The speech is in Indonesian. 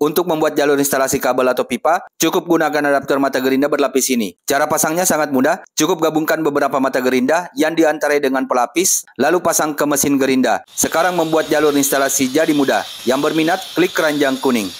Untuk membuat jalur instalasi kabel atau pipa, cukup gunakan adaptor mata gerinda berlapis ini. Cara pasangnya sangat mudah, cukup gabungkan beberapa mata gerinda yang diantarai dengan pelapis, lalu pasang ke mesin gerinda. Sekarang membuat jalur instalasi jadi mudah. Yang berminat, klik keranjang kuning.